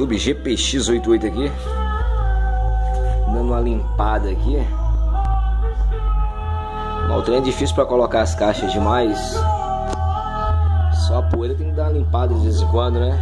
YouTube GPX88 aqui. Dando uma limpada aqui. o trem é difícil para colocar as caixas demais. Só a poeira tem que dar uma limpada de vez em quando, né?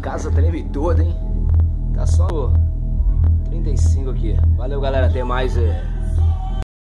Casa treme toda, hein? Tá só 35 aqui. Valeu, galera. Até mais. É...